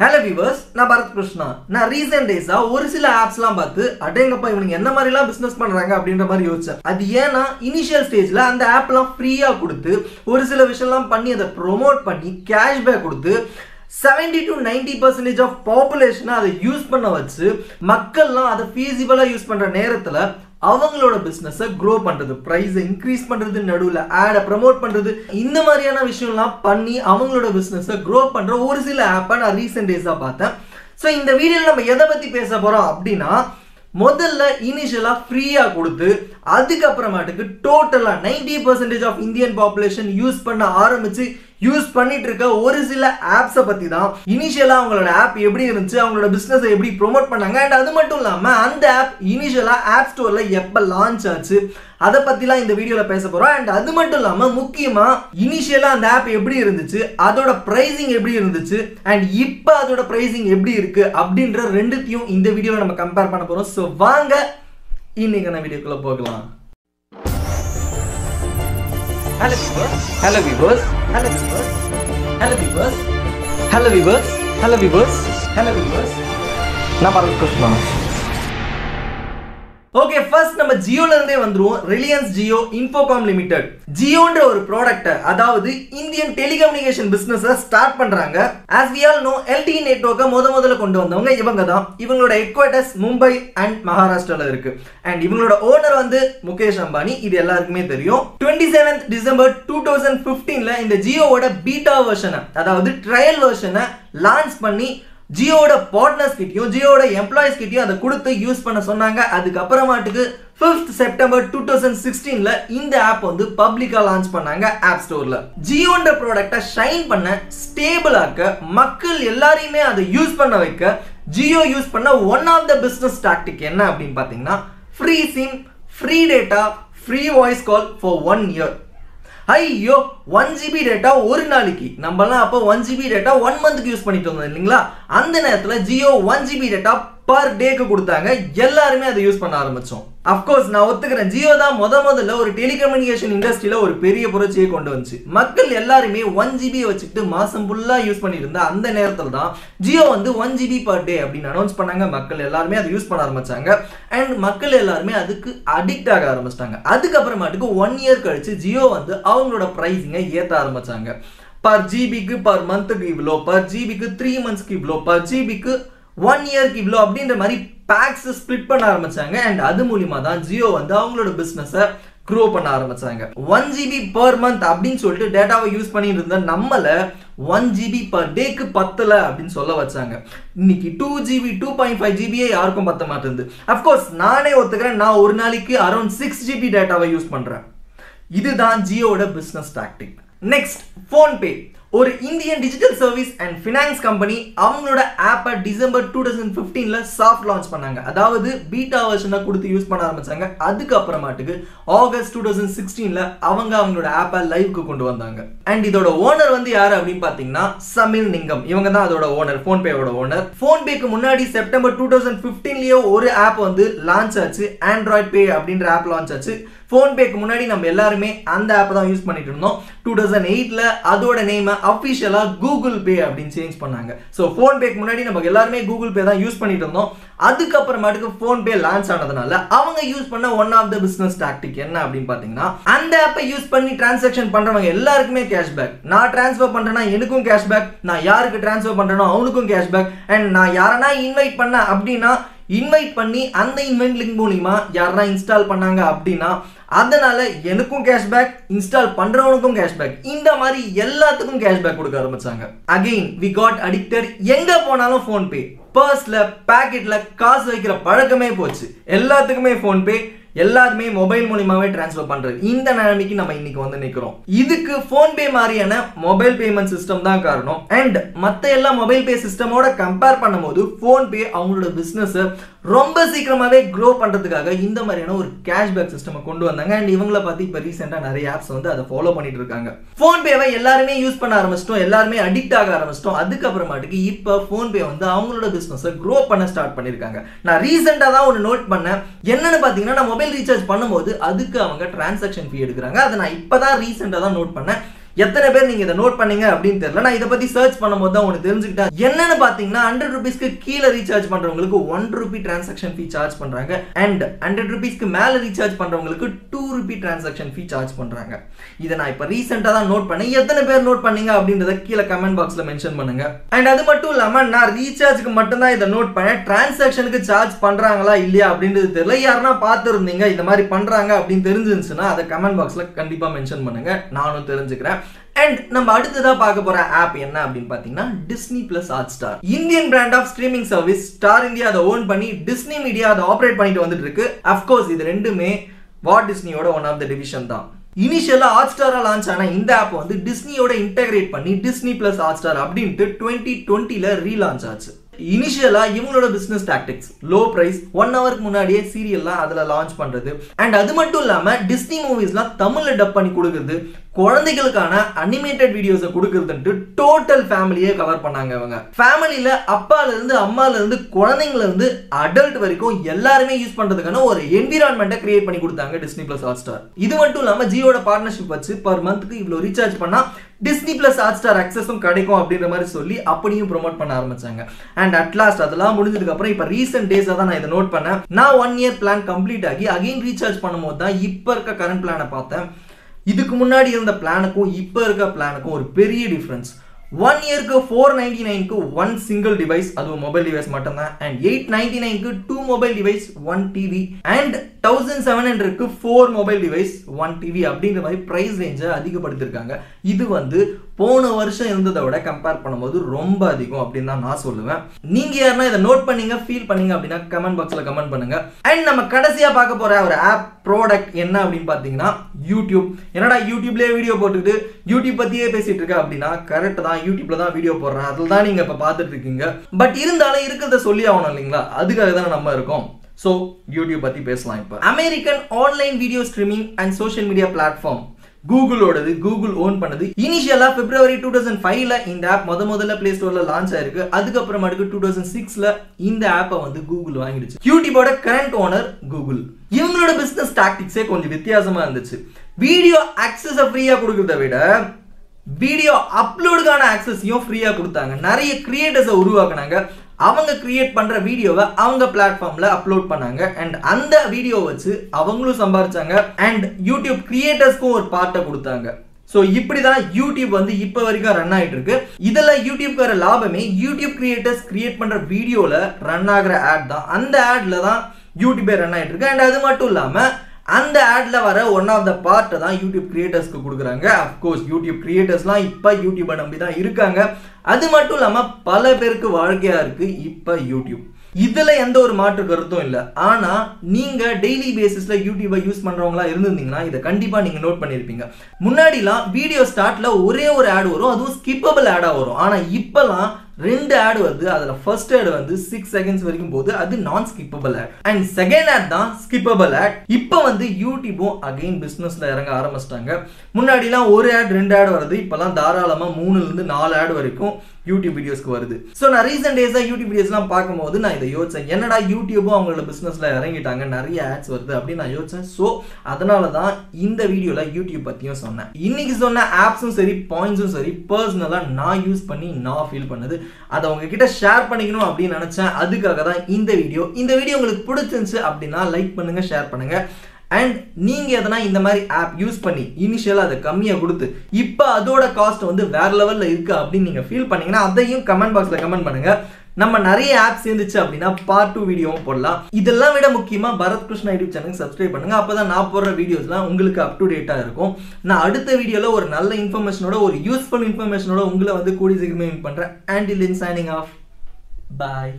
Hello viewers நான் பரத் கிருஷ்ணா. நான் recent டேஸா ஒரு சில ஆப்ஸ்லாம் பார்த்து அடேங்கப்பா இவனுங்க என்ன மாதிரிலாம் பிசினஸ் பண்றாங்க அப்படின்ற மாதிரி யோசிச்சேன். அது ஏன்னா இனிஷியல் ஸ்டேஜ்ல அந்த ஆப்லாம் ஃப்ரீயா கொடுத்து ஒரு சில விஷயம்லாம் பண்ணி அதை ப்ரொமோட் பண்ணி கேஷ்பேக் கொடுத்து seventy to ninety percentage of பாப்புலேஷனை அதை யூஸ் பண்ண வச்சு மக்கள்லாம் அதை ஃபீஸிபிளாக யூஸ் பண்ணுற நேரத்தில் அவங்களோட பிஸ்னஸை க்ரோ பண்ணுறது ப்ரைஸை இன்க்ரீஸ் பண்ணுறது நடுவில் ஆடை ப்ரமோட் பண்ணுறது இந்த மாதிரியான விஷயம்லாம் பண்ணி அவங்களோட பிஸ்னஸை க்ரோ பண்ணுற ஒரு சில ஆப்பை நான் ரீசெண்ட் டேஸாக பார்த்தேன். ஸோ இந்த வீடியோவில் நம்ம எதை பற்றி பேச போகிறோம் அப்படின்னா முதல்ல இனிஷியலாக ஃப்ரீயாக கொடுத்து அதுக்கப்புறமாட்டுக்கு டோட்டலாக ninety percentage of Indian population use பண்ண ஆரம்பித்து யூஸ் பண்ணிட்டு இருக்க ஒரு சில ஆப்ஸை பற்றி தான் இனிஷியலாக அவங்களோட ஆப் எப்படி இருந்துச்சு அவங்களோட பிஸ்னஸை எப்படி ப்ரொமோட் பண்ணாங்க அண்ட் அது மட்டும் இல்லாமல் அந்த ஆப் இனிஷியலாக ஆப் ஸ்டோரில் எப்போ லான்ச் ஆச்சு அதை பற்றிலாம் இந்த வீடியோவில் பேச போகிறோம் அண்ட் அது மட்டும் இல்லாமல் முக்கியமாக இனிஷியலாக அந்த ஆப் எப்படி இருந்துச்சு அதோட ப்ரைஸிங் எப்படி இருந்துச்சு அண்ட் இப்போ அதோட ப்ரைஸிங் எப்படி இருக்குது அப்படின்ற ரெண்டுத்தையும் இந்த வீடியோவில் நம்ம கம்பேர் பண்ண போகிறோம் ஸோ வாங்க இன்னைக்கான வீடியோக்குள்ளே போகலாம். Hello viewers hello viewers hello viewers hello viewers hello viewers hello viewers hello viewers நான் பரத் கிருஷ்ணா ஓகே ஃபர்ஸ்ட் நம்ம ஜியோல இருந்தே வந்துருவோம். ரிலையன்ஸ் ஜியோ இன்ஃபோகாம் லிமிடெட் ஜியோன்ற ஒரு ப்ராடக்ட்டை அதாவது இந்தியன் டெலிகம்யூனிகேஷன் பிசினஸ் ஸ்டார்ட் பண்றாங்க. As we all know LTE நெட்வொர்க்கை முத முதல்ல கொண்டு வந்தவங்க இவங்க தான். இவங்களோட ஹெட் குவார்ட்டர்ஸ் மும்பை அண்ட் மகாராஷ்டிரால இருக்கு. அண்ட் இவங்களோட ஓனர் வந்து முகேஷ் அம்பானி. இது எல்லாருக்குமே தெரியும். Twenty seventh December two thousand பிப்டீன்ல இந்த ஜியோவோட பீட்டா வெர்ஷனை அதாவது ட்ரையல் வெர்ஷனை லான்ச் பண்ணி ஜியோட பார்ட்னர்ஸ் கிட்டயும் ஜியோட எம்ப்ளாயிஸ் கிட்டயும் அதை கொடுத்து யூஸ் பண்ண சொன்னாங்க. அதுக்கப்புறமாட்டுக்கு ஃபிஃப்த் செப்டம்பர் டூ தௌசண்ட் சிக்ஸ்டீன்ல இந்த ஆப் வந்து பப்ளிக்கா லான்ச் பண்ணாங்க ஆப் ஸ்டோர்ல ஜியோன்ற ப்ராடக்டை ஷைன் பண்ண ஸ்டேபிள் இருக்க மக்கள் எல்லாரையுமே அதை யூஸ் பண்ண வைக்க ஜியோ யூஸ் பண்ண one of the business tactic என்ன அப்படின்னு பார்த்தீங்கன்னா free SIM free data free voice call for one year ஐயோ ஒன் ஜிபி டேட்டா ஒரு நாளைக்கு. நம்மலாம் அப்போ ஒன் ஜிபி டேட்டா ஒன் மந்த்துக்கு யூஸ் பண்ணிட்டு வந்தோம் இல்லைங்களா? அந்த நேரத்தில் Jio one GB data per டேக்கு கொடுத்தாங்க. எல்லாருமே அதை யூஸ் பண்ண ஆரம்பிச்சோம். அஃப்கோர்ஸ் நான் ஒத்துக்கிறேன். ஜியோ தான் முத முதல்ல ஒரு டெலிகம்யூனிகேஷன் இண்டஸ்ட்ரியில ஒரு பெரிய புரட்சியை கொண்டு வந்துச்சு. மக்கள் எல்லாருமே ஒன் ஜிபி வச்சுக்கிட்டு மாசம் ஃபுல்லா யூஸ் பண்ணிட்டு அந்த நேரத்தில் தான் ஜியோ வந்து ஒன் ஜிபி பர் டே அப்படின்னு அனௌன்ஸ் பண்ணாங்க. மக்கள் எல்லாருமே அதை யூஸ் பண்ண ஆரம்பிச்சாங்க. அண்ட் மக்கள் எல்லாருமே அதுக்கு அடிக்ட் ஆக ஆரம்பிச்சிட்டாங்க. அதுக்கப்புறமாட்டுக்கு ஒன் இயர் கழிச்சு ஜியோ வந்து அவங்களோட ப்ரைஸிங்கை ஏற்ற ஆரம்பிச்சாங்க. பர் ஜிபிக்கு பர் மந்த்துக்கு இவ்வளோ பர் ஜிபிக்கு த்ரீ மந்த்ஸ்க்கு இவ்வளோ பர் ஜிபிக்கு ஒன் இயர்க்கு இவ்வளோ அப்படின்ற மாதிரி பேக்ஸ் ஸ்ப்ளிட் பண்ண ஆரம்பிச்சாங்க. அண்ட் அது மூலியமா தான் ஜியோ வந்து அவங்களோட பிஸ்னஸை க்ரோ பண்ண ஆரம்பிச்சாங்க. ஒன் ஜிபி பர் மந்த் அப்படின்னு சொல்லிட்டு டேட்டாவை யூஸ் பண்ணிட்டு இருந்த நம்மளை ஒன் ஜிபி பர் டேக்கு பத்தல அப்படின்னு சொல்ல வச்சாங்க. இன்னைக்கு two GB two point five ஜிபியே யாருக்கும் பத்த மாட்டேங்குது. அஃப்கோர்ஸ் நானே ஒத்துக்கிறேன். நான் ஒரு நாளைக்கு அரௌண்ட் சிக்ஸ் ஜிபி டேட்டாவை யூஸ் பண்றேன். இதுதான் ஜியோட பிஸ்னஸ் டாக்டிக் நெக்ஸ்ட் ஃபோன்பே ஒரு Indian digital service and finance company அவங்களோட ஆப்பை டிசம்பர் டூ தௌசண்ட் ஃபிஃப்டீனில் சாஃப்ட் லான்ச் பண்ணாங்க. அதாவது பீட்டா வெர்ஷனை கொடுத்து யூஸ் பண்ண ஆரம்பிச்சாங்க. அதுக்கப்புறமாட்டுக்கு ஆகஸ்ட் டூ தௌசண்ட் சிக்ஸ்டீனில் அவங்க அவங்களோட ஆப்பை லைவ்க்கு கொண்டு வந்தாங்க. அண்ட் இதோட ஓனர் வந்து யார் அப்படின்னு பார்த்தீங்கன்னா சமில் நிங்கம் இவங்க தான் அதோட ஓனர் ஃபோன்பேவோட ஓனர் ஃபோன்பேக்கு முன்னாடி செப்டம்பர் டூ தௌசண்ட் ஃபிஃப்டீன்லேயே ஒரு ஆப் வந்து லான்ச் ஆச்சு. ஆண்ட்ராய்ட் பே அப்படின்ற ஆப் லான்ச் ஆச்சு. ஃபோன்பேக்கு முன்னாடி நம்ம எல்லாருமே அந்த ஆப் தான் யூஸ் பண்ணிட்டு இருந்தோம். டூ தௌசண்ட் எயிட்ல அதோட நேமை அஃபிஷியலாக கூகுள் பே அப்படின்னு சேஞ்ச் பண்ணாங்க. ஸோ ஃபோன்பேக்கு முன்னாடி நம்ம எல்லாருமே கூகுள் பே தான் யூஸ் பண்ணிட்டு இருந்தோம். அதுக்கப்புறமாட்டுக்கு ஃபோன்பே லான்ச் ஆனதுனால அவங்க யூஸ் பண்ண one of the business tactic என்ன அப்படின்னு பார்த்தீங்கன்னா அந்த ஆப்பை யூஸ் பண்ணி டிரான்சாக்ஷன் பண்றவங்க எல்லாருக்குமே கேஷ்பேக் நான் டிரான்ஸ்ஃபர் பண்றேன்னா எனக்கும் கேஷ்பேக் நான் யாருக்கு டிரான்ஸ்ஃபர் பண்றேனோ அவனுக்கும் கேஷ்பேக் அண்ட் நான் யாரனா இன்வைட் பண்ண அப்படின்னா இன்வைட் பண்ணி அந்த இன்வென்ட் லிங்க் மூலிமா யாரா இன்ஸ்டால் பண்ணாங்க அப்படின்னா அதனால எனக்கும் கேஷ்பேக் இன்ஸ்டால் பண்றவனுக்கும் கேஷ்பேக் இந்த மாதிரி எல்லாத்துக்கும் கேஷ்பேக் கொடுக்க ஆரம்பிச்சாங்க. அகெயின் வி காட் அடிக்டட் எங்க போனாலும் ஃபோன்பே பே பர்ஸ்ல பேக்கெட்ல காசு வைக்கிற பழக்கமே போச்சு. எல்லாத்துக்குமே ஃபோன்பே எல்லாருமே மொபைல் மூலியமாவே டிரான்ஸ்ஃபர் பண்றது. இந்த நிலைமைக்கு நம்ம இன்னைக்கு வந்து நிக்கிறோம். இதுக்கு ஃபோன்பே மாதிரியான மொபைல் பேமெண்ட் சிஸ்டம் தான் காரணம். அண்ட் மற்ற எல்லா மொபைல் பே சிஸ்டமோட கம்பேர் பண்ணும்போது ஃபோன்பே அவங்களோட பிசினஸ் ரொம்ப சீக்கிரமாகவே க்ரோ பண்ணுறதுக்காக இந்த மாதிரியான ஒரு கேஷ்பேக் சிஸ்டம் கொண்டு வந்தாங்க. அண்ட் இவங்கள பார்த்து இப்போ ரீசெண்டாக நிறைய ஆப்ஸ் வந்து அதை ஃபாலோ பண்ணிட்டு இருக்காங்க. ஃபோன்பேவை எல்லாருமே யூஸ் பண்ண ஆரம்பிச்சிட்டோம். எல்லாருமே அடிக்ட் ஆக ஆரம்பிச்சிட்டோம். அதுக்கப்புறமாட்டுக்கு இப்போ ஃபோன்பே வந்து அவங்களோட பிஸ்னஸை க்ரோ பண்ண ஸ்டார்ட் பண்ணியிருக்காங்க நான் ரீசெண்டாக தான் ஒன்று நோட் பண்ணேன். என்னன்னு பார்த்தீங்கன்னா நான் மொபைல் ரீசார்ஜ் பண்ணும்போது அதுக்கு அவங்க டிரான்சாக்ஷன் ஃபீ எடுக்கிறாங்க. அதை நான் இப்போ தான் ரீசெண்டாக தான் நோட் பண்ணேன். எத்தனை பேர் நீங்க இதை நோட் பண்ணீங்க அப்படின்னு தெரியல. நான் இதை பத்தி சர்ச் பண்ணும்போது தான் உனக்கு தெரிஞ்சுக்கிட்டேன் என்னன்னு பாத்தீங்கன்னா ஹண்ட்ரட் ருபீஸ்க்கு கீழே ரீசார்ஜ் பண்றவங்களுக்கு one rupee transaction fee charge பண்றாங்க. அண்ட் ஹண்ட்ரட் ருபீஸ்க்கு மேல ரீசார்ஜ் பண்றவங்களுக்கு two rupee transaction fee charge பண்றாங்க. இதை நான் இப்போ ரீசெண்டாக தான் நோட் பண்ணேன். எத்தனை பேர் நோட் பண்ணீங்க அப்படின்றத கீழே கமெண்ட் பாக்ஸ்ல மென்ஷன் பண்ணுங்க. அண்ட் அது மட்டும் இல்லாம நான் ரீசார்ஜ்க்கு மட்டும்தான் இதை நோட் பண்ணேன். டிரான்சாக்ஷனுக்கு சார்ஜ் பண்றாங்களா இல்லையா அப்படின்றது தெரியல. யாருன்னா பார்த்துருந்தீங்க இந்த மாதிரி பண்றாங்க அப்படின்னு தெரிஞ்சிருந்துச்சுன்னா அதை கமெண்ட் பாக்ஸ்ல கண்டிப்பா மென்ஷன் பண்ணுங்க. நானும் தெரிஞ்சுக்கிறேன். அண்ட் நம்ம அடுத்ததா பார்க்க போற ஆப் என்ன அப்படின்னு பாத்தீங்கன்னா Disney plus Hotstar Indian brand of streaming service Star India அதை ஓன் பண்ணி டிஸ்னி மீடியா அதை ஆப்ரேட் பண்ணிட்டு வந்துட்டு இருக்கு. அஃப்கோர்ஸ் இது ரெண்டுமே வாட் டிஸ்னியோட ஒன் ஆஃப் த டிவிஷன் தான். இனிஷியலா ஹாட் ஸ்டாரா லான்ச் ஆன இந்த ஆப் வந்து டிஸ்னியோட இன்டகிரேட் பண்ணி டிஸ்னி பிளஸ் ஹாட் ஸ்டார் அப்படின்ட்டு டுவெண்ட்டி டுவெண்ட்டில ரீலான்ச் ஆச்சு. இனிஷியலாக இவங்களோட business tactics low price one ஹவருக்கு முன்னாடியே சீரியல்லாம் அதில் லான்ச் பண்ணுறது அண்ட் அது மட்டும் இல்லாமல் டிஸ்னி மூவிஸ்லாம் தமிழில் டப் பண்ணி கொடுக்குறது குழந்தைகளுக்கான அனிமேட்டட் வீடியோஸை கொடுக்குறதுன்ட்டு டோட்டல் ஃபேமிலியே கவர் பண்ணாங்க அவங்க ஃபேமிலியில் அப்பாலேருந்து அம்மாலேருந்து குழந்தைங்கலேருந்து அடல்ட் வரைக்கும் எல்லாருமே யூஸ் பண்ணுறதுக்கான ஒரு என்விரான்மெண்ட்டை கிரியேட் பண்ணி கொடுத்தாங்க டிஸ்னி ப்ளஸ் ஹாட் ஸ்டார் இது மட்டும் இல்லாமல் ஜியோட பார்ட்னர்ஷிப் வச்சு பர் மந்த்துக்கு இவ்வளோ ரீசார்ஜ் பண்ணால் டிஸ்னி பிளஸ் ஹாட் ஸ்டார் அக்சஸும் கிடைக்கும் அப்படின்ற மாதிரி சொல்லி அப்படியும் ப்ரொமோட் பண்ண ஆரம்பிச்சாங்க. அண்ட் அட்லாஸ்ட் அதெல்லாம் முடிஞ்சதுக்கு அப்புறம் இப்போ ரீசெண்ட் டேஸாக தான் நான் இதை நோட் பண்ணேன். நான் ஒன் இயர் பிளான் கம்ப்ளீட் ஆகி அகைன் ரீசார்ஜ் பண்ணும்போது தான் இப்போ இருக்க கரண்ட் பிளானை பார்த்தேன். இதுக்கு முன்னாடி இருந்த பிளானுக்கும் இப்போ இருக்க பிளானுக்கும் ஒரு பெரிய டிஃப்ரென்ஸ் ஒன் இயர்க்கு ஃபோர் நைன்டி நைனுக்கு ஒன் சிங்கிள் டிவைஸ் அதுவும் மொபைல் டிவைஸ் மட்டும்தான். அண்ட் எயிட் நைன்டி நைனுக்கு two mobile device one TV and thousand seven ஹண்ட்ரட்க்கு four mobile device one TV அப்படின்ற மாதிரி ப்ரைஸ் ரேஞ்சை அதிகப்படுத்திருக்காங்க. இது வந்து போன வருஷம் இருந்ததை விட கம்பேர் பண்ணும்போது ரொம்ப அதிகம் அப்படின்னு தான் நான் சொல்லுவேன். நீங்க யாருன்னா இதை நோட் பண்ணீங்க ஃபீல் பண்ணீங்க அப்படின்னா கமெண்ட் பாக்ஸ்ல கமெண்ட் பண்ணுங்க. அண்ட் நம்ம கடைசியா பார்க்க போற ஒரு ஆப் ப்ராடக்ட் என்ன அப்படின்னு பார்த்தீங்கன்னா யூடியூப் என்னடா யூடியூப்லேயே வீடியோ போட்டுக்கிட்டு யூடியூப் பத்தியே பேசிட்டு இருக்க அப்படின்னா கரெக்ட் தான். யூடியூப்ல தான் வீடியோ போடுறேன். அதில் தான் நீங்க இப்போ பார்த்துட்டு இருக்கீங்க. பட் இருந்தாலும் இருக்கிறத சொல்லி ஆகணும் இல்லைங்களா? அதுக்காக தான் நம்ம இருக்கும். ஸோ யூடியூப் பத்தி பேசலாம் இப்போ. American online video streaming and social media platform கூகுளோடது Google own பண்ணது. இனிஷியலா பிப்ரவரி டூ தௌசண்ட் ஃபைவ்ல இந்த ஆப் முத முதல்ல பிளே ஸ்டோர்ல லான்ச் ஆயிருக்கு. அதுக்கப்புறமாட்டுக்கு டூ தௌசண்ட் சிக்ஸ்ல இந்த ஆப்பை வந்து கூகுள் வாங்கிடுச்சு. யூடியூபோட கரண்ட் ஓனர் கூகுள் இவங்களோட பிசினஸ் டாக்டிக்ஸே கொஞ்சம் வித்தியாசமா இருந்துச்சு. வீடியோ ஆக்சஸ் ஃப்ரீயா கொடுக்கறத விட வீடியோ அப்லோடுக்கான ஆக்சஸையும் ஃப்ரீயாக கொடுத்தாங்க. நிறைய கிரியேட்டர்ஸை உருவாக்குனாங்க. அவங்க கிரியேட் பண்ணுற வீடியோவை அவங்க பிளாட்ஃபார்மில் அப்லோட் பண்ணாங்க. அண்ட் அந்த வீடியோ வச்சு அவங்களும் சம்பாரிச்சாங்க. அண்ட் யூடியூப் கிரியேட்டர்ஸ்க்கும் ஒரு பார்ட்டை கொடுத்தாங்க. ஸோ இப்படி தான் யூடியூப் வந்து இப்போ வரைக்கும் ரன் ஆகிட்டு இருக்கு இதில் யூடியூப்க்கு வர லாபமே யூடியூப் கிரியேட்டர்ஸ் கிரியேட் பண்ணுற வீடியோவில் ரன் ஆகிற ஆட் தான். அந்த ஆட்ல தான் யூடியூபே ரன் ஆகிட்டு இருக்கு அண்ட் அது மட்டும் இல்லாமல் அந்த ஆட்ல வர ஒன் ஆஃப் த பார்ட்டை தான் யூடியூப் கிரியேட்டர்ஸ்க்கு கொடுக்குறாங்க. அஃப்கோர்ஸ் யூடியூப் கிரியேட்டர்ஸ்லாம் இப்போ யூடியூப்பை நம்பி தான் இருக்காங்க. அது மட்டும் இல்லாமல் பல பேருக்கு வாழ்க்கையாக இருக்குது இப்போ யூடியூப் இதில் எந்த ஒரு மாற்று கருத்தும் இல்லை. ஆனால் நீங்கள் டெய்லி பேசிஸில் யூடியூபை யூஸ் பண்ணுறவங்களாம் இருந்திருந்தீங்கன்னா இதை கண்டிப்பாக நீங்கள் நோட் பண்ணியிருப்பீங்க முன்னாடிலாம் வீடியோ ஸ்டார்ட்டில் ஒரே ஒரு ஆட் வரும் அதுவும் ஸ்கிப்பபிள் ஆடாக வரும். ஆனால் இப்போலாம் ரெண்டு ஆட் வருது அதில் ஃபர்ஸ்ட் ஆட் வந்து சிக்ஸ் செகண்ட்ஸ் வரைக்கும் போது அது non skippable ad and second ad தான் ஸ்கிப்பபிள் ஆட் இப்போ வந்து யூடியூபும் அகைன் பிஸ்னஸில் இறங்க ஆரம்பிச்சிட்டாங்க. முன்னாடிலாம் ஒரு ஆட் ரெண்டு ஆட் வருது இப்போலாம் தாராளமாக மூணுலேருந்து நாலு ஆட் வரைக்கும் யூடியூப் வீடியோஸ்க்கு வருது. ஸோ நான் ரீசெண்ட் டேஸாக யூடியூப் வீடியோஸ்லாம் பார்க்கும்போது நான் இதை யோசிச்சேன். என்னடா யூடியூபும் அவங்களோட பிஸ்னஸில் இறங்கிட்டாங்க நிறைய ஆட்ஸ் வருது அப்படின்னு நான் யோசிச்சேன். ஸோ அதனால தான் இந்த வீடியோவில் யூடியூப் பற்றியும் சொன்னேன். இன்னைக்கு சொன்ன ஆப்ஸும் சரி பாயிண்ட்ஸும் சரி பர்சனலாக நான் யூஸ் பண்ணி நான் ஃபீல் பண்ணது. அதை உங்ககிட்ட ஷேர் பண்ணிக்கணும் அப்படின்னு நினச்சேன். அதுக்காக தான் இந்த வீடியோ. இந்த வீடியோ உங்களுக்கு பிடிச்சிருந்துச்சு அப்படின்னா லைக் பண்ணுங்கள் ஷேர் பண்ணுங்கள் அண்ட் நீங்கள் எதனா இந்த மாதிரி ஆப் யூஸ் பண்ணி இனிஷியலாக அதை கம்மியாக கொடுத்து இப்போ அதோட காஸ்ட் வந்து வேற லெவலில் இருக்குது அப்படின்னு நீங்கள் ஃபீல் பண்ணீங்கன்னா அதையும் கமெண்ட் பாக்ஸில் கமெண்ட் பண்ணுங்கள் நம்ம நிறைய ஆப் சேர்ந்துச்சு அப்படின்னா பார்ட் டூ வீடியோவும் போடலாம். இதெல்லாம் விட முக்கியமாக பரத் கிருஷ்ணா யூடியூப் சேனலுக்கு சப்ஸ்கிரைப் அப்போ தான் நான் போடுற வீடியோஸ்லாம் உங்களுக்கு அப் டு டேட்டாக இருக்கும். நான் அடுத்த வீடியோவில் ஒரு நல்ல இன்ஃபர்மேஷனோட ஒரு யூஸ்ஃபுல் இன்ஃபர்மேஷனோட உங்களை வந்து கூடி சீக்கிரமே மீட் பண்ணுறேன் and till then signing off bye